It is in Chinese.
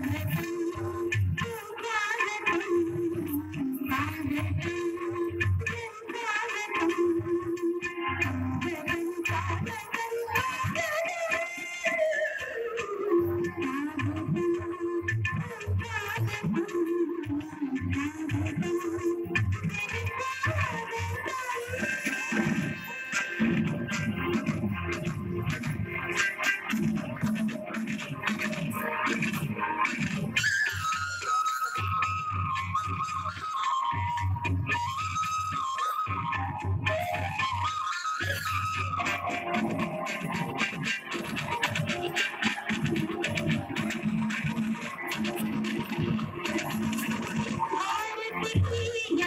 Thank you. 呀